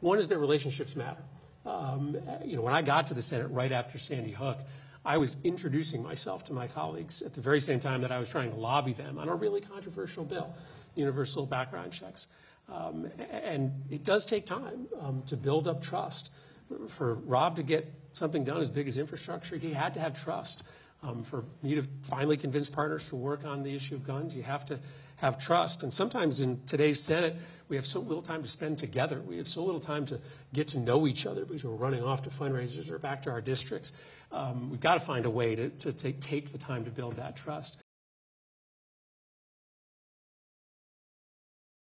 One is that relationships matter. Um, you know, when I got to the Senate right after Sandy Hook, I was introducing myself to my colleagues at the very same time that I was trying to lobby them on a really controversial bill, universal background checks. Um, and it does take time um, to build up trust. For Rob to get something done as big as infrastructure, he had to have trust. Um, for me to finally convince partners to work on the issue of guns, you have to have trust. And sometimes in today's Senate, we have so little time to spend together. We have so little time to get to know each other because we're running off to fundraisers or back to our districts. Um, we've got to find a way to, to take, take the time to build that trust.